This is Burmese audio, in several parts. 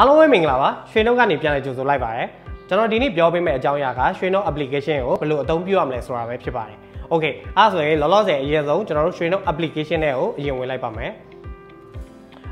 အားလုံးပဲမင်္ဂလာပါရွှေနှုတ်ကနေပြန်လည်ကြိုဆိုလိုက်ပါရစေကျွန်တော်ဒီနေ့ပြောပေးမယ့်အကြောင်းအရာကရွှေနှုတ် application ကိုဘယ်လိုအသုံးပြုရမလဲဆိုတာပဲဖြစ်ပါတယ် Okay အဲ့ဆိုရင်လောလောဆယ်အရင်ဆုံးကျွန်တော်တို့ရွှေနှုတ် application နဲ့ကိုအရင်ဝင်လိုက်ပါမယ်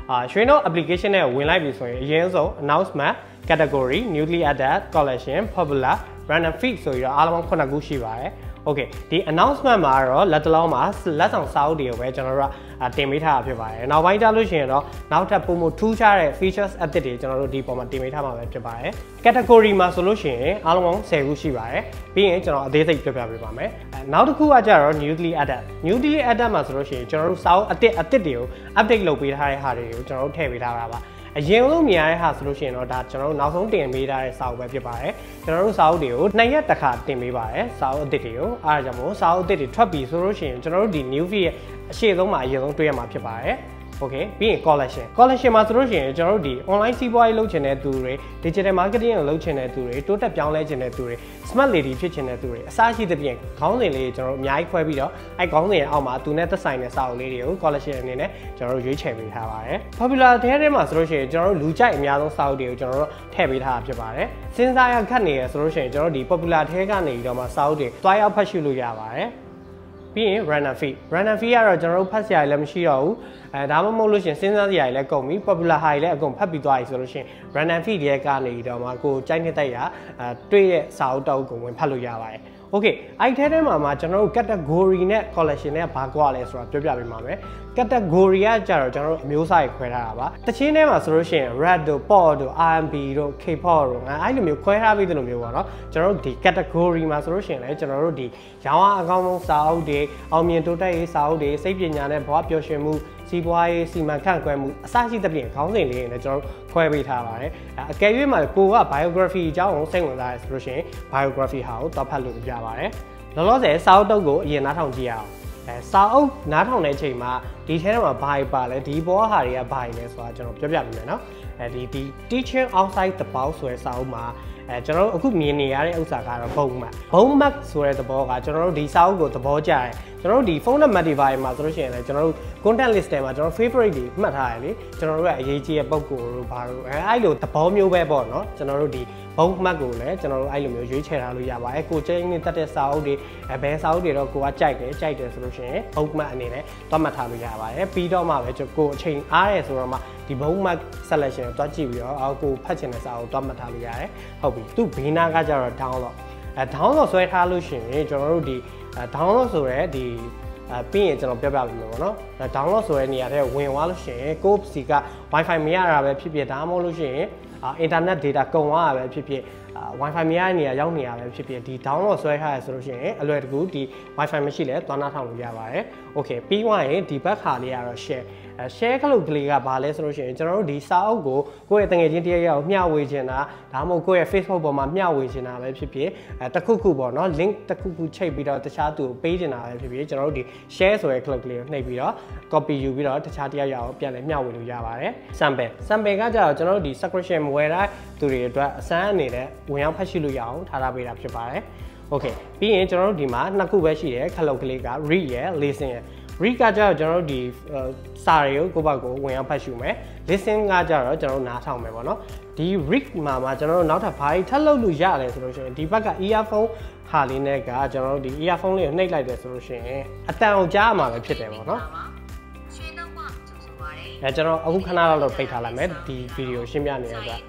အာရွှေနှုတ် application နဲ့ဝင်လိုက်ပြီဆိုရင်အရင်ဆုံး announcement category newly added collection popular random feed ဆိုပြီးတော့အားလုံး9ခုရှိပါတယ် Okay ဒီ announcement မှာတော့လက်တလုံးမှာလက်ဆောင်စာအုပ်တွေကိုပဲကျွန်တော်တို့ကတင်ပေးထားတာဖြစ်ပါတယ်။နောက်ပိုင်းကျလို့ရှိရင်တော့နောက်ထပ်ပုံမထူးခြားတဲ့ features update တွေကျွန်တော်တို့ဒီပေါ်မှာတင်ပေးထားမှာပဲဖြစ်ပါတယ်။ category မှာဆိုလို့ရှိရင်အားလုံးပေါင်း10ခုရှိပါတယ်။ပြီးရင်ကျွန်တော်အသေးစိတ်ပြောပြပေးပါမယ်။နောက်တစ်ခုကကျတော့ newly added newly added မှာဆိုလို့ရှိရင်ကျွန်တော်တို့စာအုပ်အသစ်အသစ်တွေကို update လုပ်ပေးထားတဲ့ဟာတွေကိုကျွန်တော်တို့ထည့်ပေးထားတာပါ။ အရင်ဆုံးမြင်ရတဲ့ဟာဆိုလို့ရှိရင်တော့ဒါကျွန်တော်တို့နောက်ဆုံးတင်ပေးထားတဲ့စာအုပ်ပဲဖြစ်ပါတယ်ကျွန်တော်တို့စာအုပ်တွေကိုနှစ်ရက်တစ်ခါတင်ပေးပါတယ်စာအုပ်အသစ်တွေကိုအားကြောင့်မို့စာအုပ်အသစ်တွေထွက်ပြီဆိုလို့ရှိရင်ကျွန်တော်တို့ဒီ new feed ရဲ့အရှိဆုံးမှာအရင်ဆုံးတွေ့ရမှာဖြစ်ပါတယ် okay ပြီးရင် collection collection မှာဆိုလို့ရှိရင်ကျွန်တော်တို့ဒီ online စီးပွားရေးလုပ်ချင်တဲ့သူတွေ digital marketing ကိုလုပ်ချင်တဲ့သူတွေတိုးတက်ပြောင်းလဲချင်တဲ့သူတွေ smart lady ဖြစ်ချင်တဲ့သူတွေအစားရှိသဖြင့်ခေါင်းစဉ်လေးကျွန်တော်တို့အများကြီးခွဲပြီးတော့အဲခေါင်းစဉ်ရဲ့အောက်မှာသူနဲ့သက်ဆိုင်တဲ့စာအုပ်လေးတွေကို collection အနေနဲ့ကျွန်တော်တို့ရွေးချယ်ပေးထားပါတယ် popular ထဲထဲမှာဆိုလို့ရှိရင်ကျွန်တော်တို့လူကြိုက်အများဆုံးစာအုပ်တွေကိုကျွန်တော်တို့ထည့်ပေးထားတာဖြစ်ပါတယ်စဉ်းစားရခက်နေရဆိုလို့ရှိရင်ကျွန်တော်တို့ဒီ popular ထဲကနေပြီးတော့မှစာအုပ်တွေတွားရောက်ဖတ်ရှုလို့ရပါတယ် ပြီးရင် random fee random fee ကတော့ကျွန်တော်တို့ဖတ်စရာလည်းမရှိတော့ဘူးအဲဒါမှမဟုတ်လို့ရှင်စဉ်းစားစရာလည်းကုန်ပြီ popular high လည်းအကုန်ဖတ်ပြီးသွားပြီဆိုလို့ရှင် random fee တွေကနေတော့မှကိုကြိုက်နေတဲ့ရအဲတွေ့ရဲ့စာအုပ်တောက်ကိုဝင်ဖတ်လို့ရပါတယ် Okay အဲ့ထဲထဲမှာမှာကျွန်တော်တို့ category နဲ့ collection နဲ့ဘာကွာလဲဆိုတာပြောပြပေးပါမယ် category ကကြတော့ကျွန်တော်တို့အမျိုးအစားတွေခွဲထားတာပါတချင်းထဲမှာဆိုလို့ရှိရင် rap တို့ pop တို့ R&B တို့ K-pop တို့အဲ့လိုမျိုးခွဲထားပြီးတဲ့လိုမျိုးပေါ့နော်ကျွန်တော်တို့ဒီ category မှာဆိုလို့ရှိရင်လည်းကျွန်တော်တို့ဒီရောင်းအားအကောင်းဆုံးစာအုပ်တွေအောင်မြင်တိုးတက်ရေးစာအုပ်တွေစိတ်ပညာနဲ့ဘဝပျော်ရွှင်မှုစီးပွားရေးစီမံခန့်ခွဲမှုအစရှိသဖြင့်ခေါင်းစဉ်လေးတွေနဲ့ကျွန်တော်တို့ခွဲပေးထားပါတယ်အကယ်၍မှာကိုက biography အကြောင်းကိုစိတ်ဝင်စားရဆိုလို့ရှိရင် biography ဟာကိုတော့ဖတ်လို့ပြပါတယ်လောလောဆယ်စာအုပ်တုပ်ကိုအရင်နားထောင်ကြည့်ရအောင် အဲစာအုပ်နားထောင်တဲ့အချိန်မှာဒီထဲမှာဘာပါလဲဒီဘောဟာတွေကဘာလဲဆိုတာကျွန်တော်ပြောပြပေးမယ်နော်အဲဒီဒီ teaching outside the box ဆိုတဲ့စာအုပ်မှာအဲကျွန်တော်တို့အခုမြင်နေရတဲ့ဥစ္စာကတော့ဘုံမတ်ဘုံမတ်ဆိုတဲ့သဘောကကျွန်တော်တို့ဒီစာအုပ်ကိုသဘောကျတယ်ကျွန်တော်တို့ဒီဖုန်းနံပါတ်တွေပါမှာဆိုလို့ရှိရင်လည်းကျွန်တော်တို့ content list ထဲမှာကျွန်တော် favorite တွေမှတ်ထားရလေကျွန်တော်တို့ရဲ့အရေးကြီးတဲ့ပုံကိုယ်တို့ဘာလို့အဲအဲ့လိုသဘောမျိုးပဲပေါ့နော်ကျွန်တော်တို့ဒီ ဘုံမှတ်ကိုလည်းကျွန်တော်တို့အဲ့လိုမျိုးရွေးချယ်ထားလို့ရပါတယ်ကိုချင်းနဲ့တက်တဲ့စာအုပ်တွေအဲဘယ်စာအုပ်တွေတော့ကိုကကြိုက်တယ်ကြိုက်တယ်ဆိုလို့ရှိရင်ဘုံမှတ်အနေနဲ့သွားမှတ်ထားလို့ရပါတယ်ပြီးတော့မှပဲကျွန်တော်ကိုအချိန်အားရဆိုတော့မှဒီဘုံမှတ် selection ကိုတွားကြည့်ပြီးတော့အော်ကိုဖတ်ချင်တဲ့စာအုပ်တွားမှတ်ထားလို့ရတယ်ဟုတ်ပြီသူဘေးနားကကြတော့ download အဲ download ဆွဲထားလို့ရှိရင်ကျွန်တော်တို့ဒီ download ဆိုရဲဒီအဲပြီးရင်ကျွန်တော်ပြပြပေးမယ်ပေါ့နော်အဲ download ဆိုတဲ့နေရာထဲဝင်သွားလို့ရှိရင်ကိုယ့်စီက wifi မရတာပဲဖြစ်ဖြစ်ဒါမှမဟုတ်လို့ရှိရင် အာ internet data ကုန်သွားတာပဲဖြစ်ဖြစ်အာ wifi မရတဲ့နေရာရောက်နေရပဲဖြစ်ဖြစ်ဒီ download ဆွဲထားရဆိုလို့ရှိရင်အလွယ်တကူဒီ wifi မရှိလဲသွားနာထောင်လို့ရပါတယ် okay ပြီးသွားရင်ဒီဘက်ခါလေးကတော့ share share ခလုတ်ကလေးကဘာလဲဆိုလို့ရှိရင်ကျွန်တော်တို့ဒီစာအုပ်ကိုကိုယ့်ရဲ့တငယ်ချင်းတယောက်ယောက်မျှဝေချင်တာဒါမှမဟုတ်ကိုယ့်ရဲ့ Facebook ပေါ်မှာမျှဝေချင်တာပဲဖြစ်ဖြစ်အဲတခုခုပေါ့နော် link တခုခုချိတ်ပြီးတော့တခြားသူကိုပေးချင်တာပဲဖြစ်ဖြစ်ကျွန်တော်တို့ဒီ share ဆိုတဲ့ click လေးကိုနှိပ်ပြီးတော့ copy ယူပြီးတော့တခြားတယောက်ယောက်ပြန်လည်မျှဝေလို့ရပါတယ် sample sample ကကြတော့ကျွန်တော်တို့ဒီ subscription ဝယ်တဲ့သူတွေအတွက်အစမ်းအနေနဲ့ဝင်ရောက်ဖတ်ရှုလို့ရအောင်ထားထားပေးတာဖြစ်ပါတယ် okay ပြီးရင်ကျွန်တော်တို့ဒီမှာနှစ်ခုပဲရှိတယ်ခလုတ်ကလေးက read ရယ် listen ရယ် read ကကြတော့ကျွန်တော်တို့ဒီစာတွေကိုကိုယ့်ဘက်ကိုဝင်အောင်ဖတ်ရှုမယ် listen ကကြတော့ကျွန်တော်တို့နားထောင်မယ်ပေါ့နော်ဒီ read မှာမှာကျွန်တော်တို့နောက်ထပ်ဘာတွေထပ်လုပ်လို့ရတယ်ဆိုလို့ရှိရင်ဒီဘက်က earphone ဟာလေးနဲ့ကကျွန်တော်တို့ဒီ earphone လေးကိုနှိပ်လိုက်တယ်ဆိုလို့ရှိရင်အတန်အောင်ကြားမှာပဲဖြစ်တယ်ပေါ့နော်အဲကျွန်တော်အခုခဏလောက်တော့ပိတ်ထားလိုက်မယ်ဒီဗီဒီယိုရှင်းပြနေတဲ့အတွက်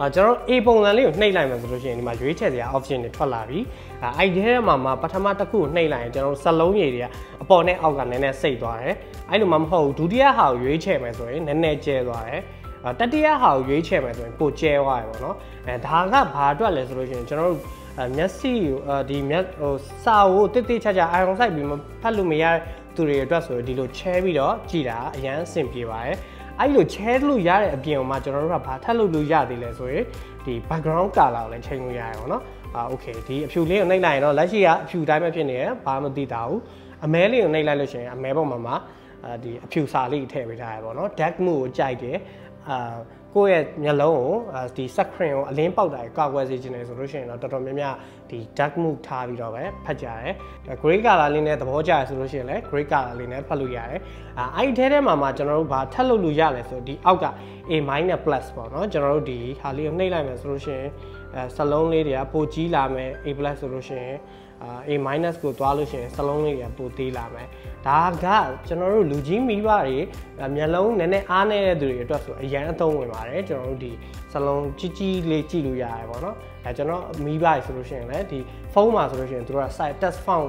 အာကျွန်တော် A ပုံစံလေးကိုနှိပ်လိုက်မယ်ဆိုလို့ရှိရင်ဒီမှာရွေးချယ်စရာ option တွေထွက်လာပြီအဲအဲ့ဒီထဲမှာမှာပထမတစ်ခုကိုနှိပ်လိုက်ရင်ကျွန်တော်စလုံးရည်တွေကအပေါ်နဲ့အောက်ကနည်းနည်းစိတ်သွားတယ်အဲ့လိုမှမဟုတ်ဘူးဒုတိယဟာကိုရွေးချယ်မယ်ဆိုရင်နည်းနည်းကျဲသွားတယ်တတိယဟာကိုရွေးချယ်မယ်ဆိုရင်ပိုကျဲသွားတယ်ပေါ့နော်အဲဒါကဘာအတွက်လဲဆိုလို့ရှိရင်ကျွန်တော်တို့မျက်စိကိုဒီမျက်ဟိုစာကိုတိတိကျကျအာရုံစိုက်ပြီးမဖတ်လို့မရတဲ့သူတွေအတွက်ဆိုဒီလိုချဲပြီးတော့ကြည်တာအရန်အဆင်ပြေပါတယ် အဲ့လို share လို့ရတဲ့အပြင်မှာကျွန်တော်တို့ကဘာထပ်လုပ်လို့ရသေးလဲဆိုရင်ဒီ background color ကိုလည်းချိန်လို့ရရပါတော့။အာ okay ဒီအဖြူလေးကိုနှိပ်လိုက်ရင်တော့လက်ရှိကအဖြူတိုင်းပဲဖြစ်နေရဘာမှမသိတာဘူး။အမဲလေးကိုနှိပ်လိုက်လို့ရှိရင်အမဲပေါ်မှာမှာဒီအဖြူစာလေးထည့်ပေးထားရပါတော့။ dark mode ကိုကြိုက်တယ်။အာ ကိုယ့်ရဲ့မျက်လုံးကိုဒီ screen ကိုအလင်းပေါက်တာကာကွယ်စေချင်တယ်ဆိုလို့ရှိရင်တော့တော်တော်များများဒီ dark mode ထားပြီးတော့ပဲဖတ်ကြရတယ် gray color လေးနဲ့သဘောကျရဆိုလို့ရှိရင်လည်း gray color လေးနဲ့ဖတ်လို့ရတယ်အဲအဲ့ဒီထဲထဲမှာမှကျွန်တော်တို့ဘာထပ်လုပ်လို့ရလဲဆိုဒီအောက်က A minus plus ပေါ့နော်ကျွန်တော်တို့ဒီဟာလေးကိုနှိပ်လိုက်မယ်ဆိုလို့ရှိရင်အဲစလုံးလေးတွေကပိုကြီးလာမယ် A plus ဆိုလို့ရှိရင်အာ A- ကိုသွားလို့ရှိရင်စလုံးလေးတွေကပိုသေးလာမယ်ဒါကကျွန်တော်တို့လူကြီးမိဘတွေမျက်လုံးနည်းနည်းအားနေတဲ့သူတွေအတွက်ဆိုအရန်အသုံးဝင်ပါတယ်ကျွန်တော်တို့ဒီစလုံးကြီးကြီးလေးကြည့်လို့ရတယ်ပေါ့နော်အဲကျွန်တော်မိဘတွေဆိုလို့ရှိရင်လည်းဒီဖုန်းမှာဆိုလို့ရှိရင်သူတို့က site test font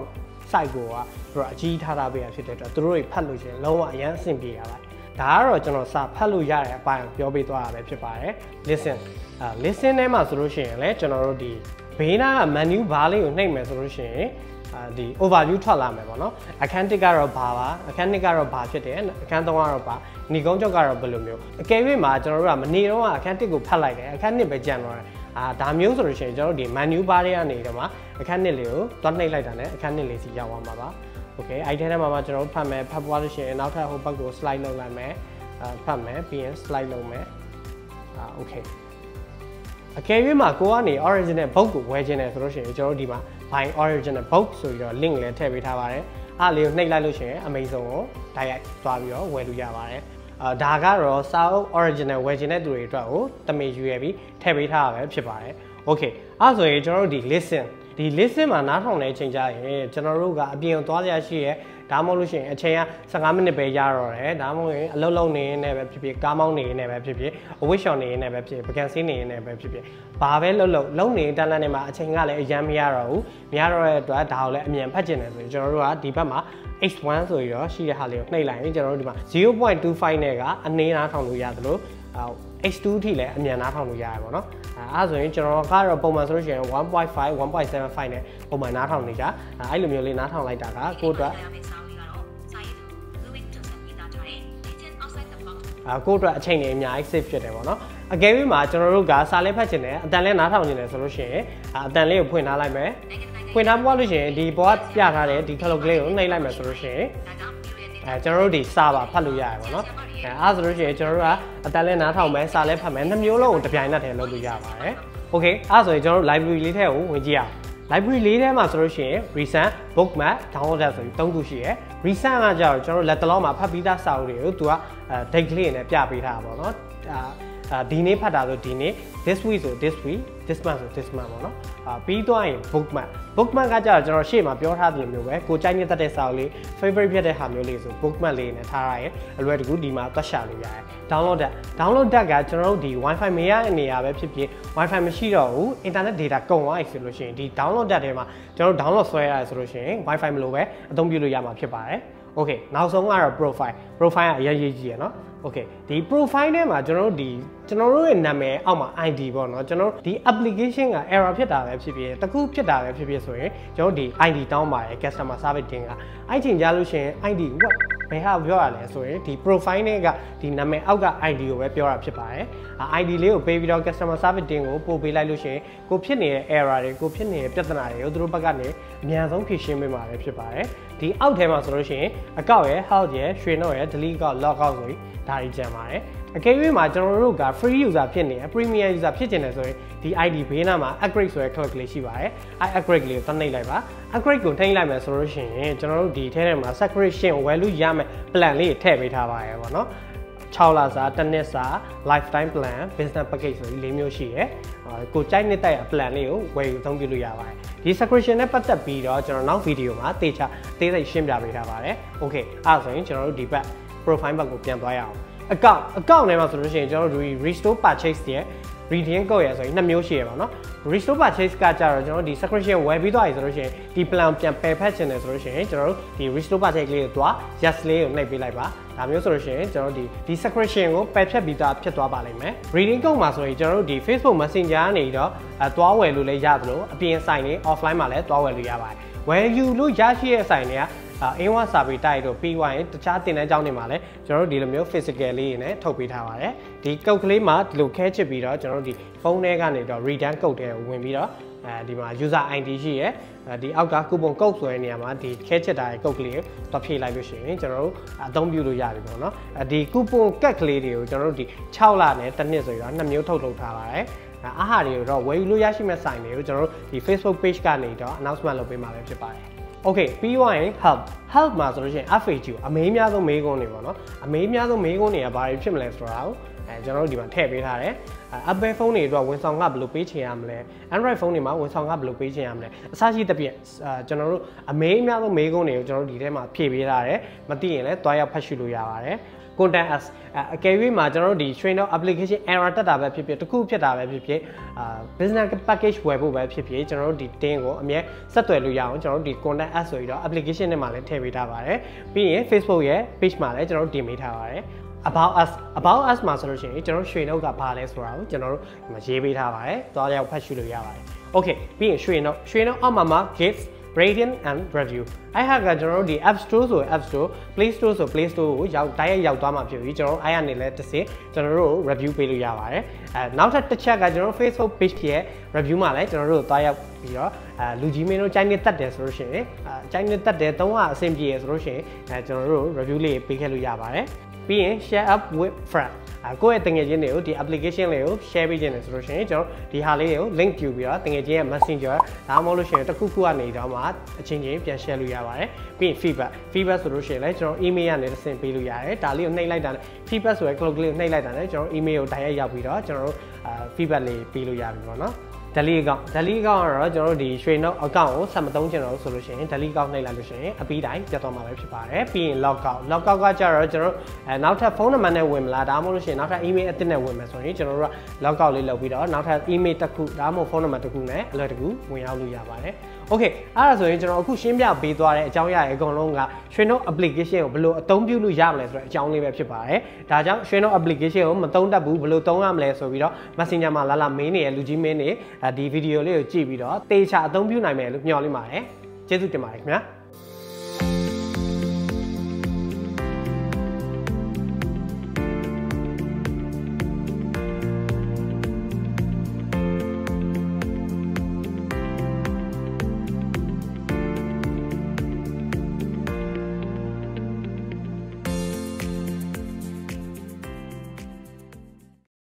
site ကိုကသူတို့အကြီးထားထားပေးရဖြစ်တဲ့အတွက်သူတို့တွေဖတ်လို့ရှိရင်လုံးဝအရန်အဆင်ပြေရပါတယ်ဒါကတော့ကျွန်တော်စာဖတ်လို့ရတဲ့အပိုင်းကိုပြောပေးသွားတာပဲဖြစ်ပါတယ် listen အာ listen ထဲမှာဆိုလို့ရှိရင်လည်းကျွန်တော်တို့ဒီ ဘေးနားက menu bar လေးကိုနှိပ်မယ်ဆိုလို့ရှိရင်အာဒီ overview ထွက်လာမယ်ပေါ့နော်အခန်းတစ်ကတော့ဘာပါအခန်းနှစ်ကတော့ဘာဖြစ်တယ်အခန်းသုံးကတော့ဘာညီကုန်းချုပ်ကတော့ဘယ်လိုမျိုးအကယ်၍မှာကျွန်တော်တို့ကမနေတော့အခန်းတစ်ကိုဖတ်လိုက်တယ်အခန်းနှစ်ပဲကြံတော့တယ်အာဒါမျိုးဆိုလို့ရှိရင်ကျွန်တော်တို့ဒီ menu bar တွေကနေတော့မှအခန်းနှစ်လေးကိုတွတ်နှိပ်လိုက်တာနဲ့အခန်းနှစ်လေးစီရောက်သွားမှာပါ okay အဲ့ဒီထဲမှာမှကျွန်တော်တို့ဖတ်မယ်ဖတ်ပွားလို့ရှိရင်နောက်ထပ်ဟိုဘက်ကို slide လုပ်လိုက်မယ်အာဖတ်မယ်ပြီးရင် slide လုပ်မယ်အာ okay အကယ်၍မှာကိုကနေ original book ကိုဝယ်ခြင်းတယ်ဆိုလို့ရှိရင်ကျွန်တော်တို့ဒီမှာ buy original book ဆိုပြီးတော့ link လည်းထည့်ပေးထားပါတယ်အားလေးကိုနှိပ်လိုက်လို့ရှိရင် Amazon ကိုတိုက်ရိုက်သွားပြီးတော့ဝယ်လို့ရပါတယ်အာဒါကတော့စာအုပ် original ဝယ်ခြင်းတဲ့သူတွေအတွက်ကိုတမေယူရပြီးထည့်ပေးထားတာပဲဖြစ်ပါတယ် okay အဲ့ဆိုရင်ကျွန်တော်တို့ဒီ listen ဒီ listen မှာနားထောင်တဲ့အချိန်ကြရင်ကျွန်တော်တို့ကအပြင်သွားရရှိရဲ့ ဒါမှမဟုတ်လို့ရှိရင်အချိန်က15မိနစ်ပဲရတော့တယ်ဒါမှမဟုတ်ရင်အလုံးလုံးနေနေပဲဖြစ်ဖြစ်ကားမောင်းနေနေပဲဖြစ်ဖြစ်အဝိရှောင်နေနေပဲဖြစ်ဖြစ်ပကံစင်းနေနေပဲဖြစ်ဖြစ်ဘာပဲလှုပ်လှုပ်လုံနေတန်းလန်းနေမှာအချိန်ကလည်းအရန်မရတော့ဘူးမရတော့တဲ့အတွက်ဒါကိုလည်းအမြန်ဖတ်ကျင်တယ်ဆိုရင်ကျွန်တော်တို့ကဒီဘက်မှာ H1 ဆိုပြီးတော့ရှိတဲ့ဟာလေးကိုနှိပ်လိုက်ရင်ကျွန်တော်တို့ဒီမှာ0.25နဲ့ကအနည်းနားထောင်လို့ရတယ်လို့ H2 ထိလည်းအမြန်နားထောင်လို့ရတယ်ပေါ့နော်အဲအဲဆိုရင်ကျွန်တော်ကတော့ပုံမှန်ဆိုလို့ရှိရင်1.5 1.75နဲ့ပုံမှန်နားထောင်နေကြအဲအဲ့လိုမျိုးလေးနားထောင်လိုက်တာကကိုယ့်အတွက် ကိုယ့်အတွက်အချိန်တွေအများကြီး save ဖြစ်တယ်ပေါ့နော်အကယ်၍မှာကျွန်တော်တို့ကစာလဲဖတ်ချင်တယ်အတန်လဲနားထောင်ချင်တယ်ဆိုလို့ရှိရင်အတန်လေးကိုဖွင့်ထားလိုက်မယ်ဖွင့်ထားပွားလို့ရှိရင်ဒီဘောကပြထားတဲ့ဒီခလုတ်ကလေးကိုနှိပ်လိုက်မယ်ဆိုလို့ရှိရင်အဲကျွန်တော်တို့ဒီစာပါဖတ်လို့ရတယ်ပေါ့နော်အဲအားဆိုလို့ရှိရင်ကျွန်တော်တို့ကအတန်လဲနားထောင်မယ်စာလဲဖတ်မယ်နှမျိုးလုံးကိုတစ်ပြိုင်နက်တည်းလုပ်လို့ရပါတယ်โอเคအားဆိုရင်ကျွန်တော်တို့ library လေးထဲကိုဝင်ကြည့်အောင် library လေးထဲမှာဆိုလို့ရှိရင် recent bookmark download ဆိုပြီး၃ခုရှိရယ် recent ကကြတော့ကျွန်တော်တို့လက်တလုံးမှာဖတ်ပြီးသားစာအုပ်တွေကိုသူကအဲ date ကလေးနဲ့ပြပေးထားတာပေါ့နော်အာဒီနေ့ဖတ်တာဆိုဒီနေ့ this week ဆို this week this month ဆို this month ပေါ့နော်အာပြီးသွားရင် bookmark bookmark ကကြတော့ကျွန်တော်ရှေ့မှာပြောထားသလိုမျိုးပဲကိုကြိုက်နေတဲ့စာအုပ်လေး favorite ဖြစ်တဲ့ဟာမျိုးလေးဆို bookmark လေးနဲ့ထားရရင်အလွယ်တကူဒီမှာသက်ရှာလို့ရတယ် download တက် download တက်ကကျွန်တော်တို့ဒီ wifi မရတဲ့နေရာပဲဖြစ်ဖြစ် wifi မရှိတော့ဘူး internet data ကုန်သွားပြီဆိုလို့ရှိရင်ဒီ download တက်ထဲမှာကျွန်တော်တို့ download ဆွဲရတယ်ဆိုလို့ရှိရင် wifi မလိုပဲအသုံးပြုလို့ရမှာဖြစ်ပါတယ် Okay နောက်ဆုံးကတော့ profile profile ကအရေးကြီးရယ်နော် Okay ဒီ profile ထဲမှာကျွန်တော်တို့ဒီကျွန်တော်တို့ရဲ့နာမည်အောက်မှာ ID ပေါ့နော်ကျွန်တော်တို့ဒီ application က error ဖြစ်တာပဲဖြစ်ဖြစ်တခုဖြစ်တာပဲဖြစ်ဖြစ်ဆိုရင်ကျွန်တော်တို့ဒီ ID တောင်းပါတယ် customer service team ကအဲ့ချိန်ကြလို့ရှိရင် ID what ဘယ်ဟာပြောရလဲဆိုရင်ဒီ profile နဲ့ကဒီနာမည်အောက်က ID ကိုပဲပြောတာဖြစ်ပါတယ်။ ID လေးကိုပေးပြီးတော့ customer service team ကိုပို့ပေးလိုက်လို့ရှိရင်ကိုဖြစ်နေတဲ့ error တွေကိုဖြစ်နေတဲ့ပြဿနာတွေကိုသူတို့ဘက်ကနေအမြန်ဆုံးဖြေရှင်းပေးမှာပဲဖြစ်ပါတယ်ဒီအောက်ထဲမှာဆိုလို့ရှိရင်အကောက်ရဲ့ health ရဲ့ရွှေနှုတ်ရဲ့ delete ကောက် log out ဆိုပြီးဒါတွေကြံပါတယ်။အကယ်၍မှာကျွန်တော်တို့က free user ဖြစ်နေတယ် premium user ဖြစ်ကျင်တယ်ဆိုရင်ဒီ ID ဘေးနားမှာ upgrade ဆိုတဲ့ click လေးရှိပါတယ်။အဲ upgrade လေးကိုသုံးနှိပ်လိုက်ပါ upgrade ကိုထိန်းလိုက်မယ်ဆိုလို့ရှိရင်ကျွန်တော်တို့ဒီထဲထဲမှာ subscription ဝယ်လို့ရမယ် plan လေးထည့်ပေးထားပါရယ်ပေါ့နော် 6လစာတစ်နှစ်စာ lifetime plan business package ဆိုပြီး၄မျိုးရှိရယ်ကိုကြိုက်နှစ်တိုက်အ plan လေးကိုဝယ်ယူသုံးပြုလို့ရပါတယ်ဒီ subscription နဲ့ပတ်သက်ပြီးတော့ကျွန်တော်နောက်ဗီဒီယိုမှာတေချာသေးစိတ်ရှင်းပြပေးထားပါတယ် okay အဲ့ဒါဆိုရင်ကျွန်တော်တို့ဒီဘက် profile ဘက်ကိုပြန်သွားရအောင်အကောင့်အကောင့်ထဲမှာဆိုလို့ရှိရင်ကျွန်တော်တို့ restore purchase ရဲ့ redeem code ရယ်ဆိုရင်နှစ်မျိုးရှိရပါတော့ restore purchase ကကြတော့ကျွန်တော်ဒီ subscription ဝယ်ပြီးသွားပြီဆိုလို့ရှိရင်ဒီ plan ပြန်ပယ်ဖက်ချင်တယ်ဆိုလို့ရှိရင်ကျွန်တော်တို့ဒီ restore purchase လေးကိုတွား yes လေးကိုနှိပ်ပေးလိုက်ပါဒါမျိုးဆိုလို့ရှိရင်ကျွန်တော်တို့ဒီဒီ subscription ကိုပယ်ဖြတ်ပြီးသားဖြစ်သွားပါလိမ့်မယ် reading code မှာဆိုရင်ကျွန်တော်တို့ဒီ Facebook Messenger ကနေတော့အဲတွားဝယ်လို့လည်းရသလိုအပြင်ဆိုင်တွေ offline မှာလည်းတွားဝယ်လို့ရပါတယ်ဝယ်ယူလို့ရရှိတဲ့ဆိုင်တွေက အင်းဝစာပေတိုက်တော့ပြီးသွားရင်တခြားတင်တဲ့ကြောင်းတွေမှာလည်းကျွန်တော်တို့ဒီလိုမျိုး physical လေးတွေနဲ့ထုတ်ပေးထားပါတယ်ဒီကုတ်ကလေးမှာဒီလိုခဲချစ်ပြီးတော့ကျွန်တော်တို့ဒီဖုန်းထဲကနေတော့ return code တွေကိုဝင်ပြီးတော့အဲဒီမှာ user ID ရှိရယ်အဲဒီအောက်က coupon code ဆိုတဲ့နေရာမှာဒီခဲချက်တာရဲ့ code ကလေးကိုတော့ဖြည့်လိုက်လို့ရှိရင်ကျွန်တော်တို့အသုံးပြုလို့ရပြီပေါ့နော်အဲဒီ coupon ကတ်ကလေးတွေကိုကျွန်တော်တို့ဒီ6လနဲ့တစ်နှစ်ဆိုပြီးတော့နှစ်မျိုးထုတ်လုပ်ထားပါတယ်အားဟာတွေကိုတော့ဝယ်ယူလို့ရရှိမဲ့ဆိုင်တွေကိုကျွန်တော်တို့ဒီ Facebook page ကနေတော့ announcement လုပ်ပေးမှာပဲဖြစ်ပါတယ် Okay ပြီးသွားရင် help help မှာဆိုလို့ရှိရင် FAQ အမေးအများဆုံးမေးခွန်းတွေပေါ့နော်အမေးအများဆုံးမေးခွန်းတွေကဘာတွေဖြစ်မလဲဆိုတာကိုအဲကျွန်တော်တို့ဒီမှာထည့်ပေးထားတယ် Apple ဖုန်းတွေအတွက်ဝန်ဆောင်ကဘယ်လိုပေးချင်ရမလဲ Android ဖုန်းတွေမှာဝန်ဆောင်ကဘယ်လိုပေးချင်ရမလဲအစရှိသဖြင့်ကျွန်တော်တို့အမေးအများဆုံးမေးခွန်းတွေကိုကျွန်တော်တို့ဒီထဲမှာဖြည့်ပေးထားတယ်မသိရင်လည်းတွားရောက်ဖတ်ရှုလို့ရပါတယ် content as အကယ်၍မှာကျွန်တော်တို့ဒီ train of application error တက်တာပဲဖြစ်ဖြစ်တခုဖြစ်တာပဲဖြစ်ဖြစ်အာ business package ဝယ်ဖို့ပဲဖြစ်ဖြစ်ကျွန်တော်တို့ဒီ tin ကိုအမြဲဆက်သွယ်လို့ရအောင်ကျွန်တော်တို့ဒီ content as ဆိုပြီးတော့ application နဲ့မှာလည်းထည့်ပေးထားပါတယ်ပြီးရင် Facebook ရဲ့ page မှာလည်းကျွန်တော်တို့တင်ပေးထားပါတယ် about us about us မှာဆိုလို့ရှိရင်ကျွန်တော်ရွှေနှုတ်ကဘာလဲဆိုတာကိုကျွန်တော်တို့ဒီမှာရေးပေးထားပါတယ်။သွားရောက်ဖတ်ရှုလို့ရပါတယ်။ Okay ပြီးရင်ရွှေနှုတ်ရွှေနှုတ်အောက်မှာမှာ gifts rating and review အဲ့ဟာကကျွန်တော်တို့ဒီ app store ဆို app store play store ဆို play store ကိုရောက်တိုက်ရိုက်ရောက်သွားမှာဖြစ်ပြီးကျွန်တော်တို့အဲ့ရနေလဲတစ်စင်ကျွန်တော်တို့ review ပေးလို့ရပါတယ်အဲနောက်ထပ်တစ်ချက်ကကျွန်တော်တို့ Facebook page ရဲ့ review မှာလည်းကျွန်တော်တို့သွားရောက်ပြီးတော့အဲလူကြီးမင်းတို့ကြိုင်းနေတက်တယ်ဆိုလို့ရှိရင်အဲကြိုင်းနေတက်တယ်သုံးကအဆင်ပြေရဆိုလို့ရှိရင်အဲကျွန်တော်တို့ review လေးပေးခဲ့လို့ရပါတယ်ပြီးရင် share up with friend အဲ ကိုယ့်ရဲ့တငယ်ချင်းတွေကိုဒီ application လေးကို share ပေးခြင်းတယ်ဆိုလို့ရှိရင်ကျွန်တော်ဒီဟာလေးတွေကို link ပြုပြီးတော့တငယ်ချင်းရဲ့ messenger ဒါမှမဟုတ်လို့ရှိရင်တစ်ခုခုကနေတော့မှအချင်းချင်းပြန် share လို့ရပါတယ်ပြီးရင် feedback feedback ဆိုလို့ရှိရင်လည်းကျွန်တော် email ကနေတစ်ဆင့်ပေးလို့ရတယ်ဒါလေးကိုနှိပ်လိုက်တာနဲ့ feedback ဆိုရဲ cloud လေးကိုနှိပ်လိုက်တာနဲ့ကျွန်တော် email ကို direct ရောက်ပြီးတော့ကျွန်တော်တို့ feedback လေးပေးလို့ရပြီပေါ့နော် daily account daily account ကတော့ကျွန်တော်တို့ဒီရွှေနှုတ် account ကိုဆက်မသုံးချင်တော့ဆိုလို့ရှိရင် daily account နှိပ်လိုက်လို့ရှိရင်အပြီးတိုင်းပြတ်သွားမှာပဲဖြစ်ပါတယ်ပြီးရင် log out log out ကကြတော့ကျွန်တော်တို့အဲနောက်ထပ်ဖုန်းနံပါတ်နဲ့ဝင်မလားဒါမှမဟုတ်လို့ရှိရင်နောက်ထပ် email အသစ်နဲ့ဝင်မယ်ဆိုရင်ကျွန်တော်တို့က log out လေးလုပ်ပြီးတော့နောက်ထပ် email တစ်ခုဒါမှမဟုတ်ဖုန်းနံပါတ်တစ်ခုနဲ့အလွယ်တကူဝင်ရောက်လို့ရပါတယ် okay အဲ့ဒါဆိုရင်ကျွန်တော်အခုရှင်းပြပေးသွားတဲ့အကြောင်းအရာအကုန်လုံးကရွှေနှုတ် application ကိုဘယ်လိုအသုံးပြုလို့ရမလဲဆိုတဲ့အကြောင်းလေးပဲဖြစ်ပါတယ်ဒါကြောင့်ရွှေနှုတ် application ကိုမသုံးတတ်ဘူးဘယ်လိုသုံးရမလဲဆိုပြီးတော့ messenger မှာလာလာမင်းနေရလူကြီးမင်းနေဒီဗီဒီယိုလေးကိုကြည့်ပြီးတော့တေချာအသုံးပြုနိုင်မယ်လို့မျှော်လင့်ပါတယ်ကျေးဇူးတင်ပါတယ်ခင်ဗျာ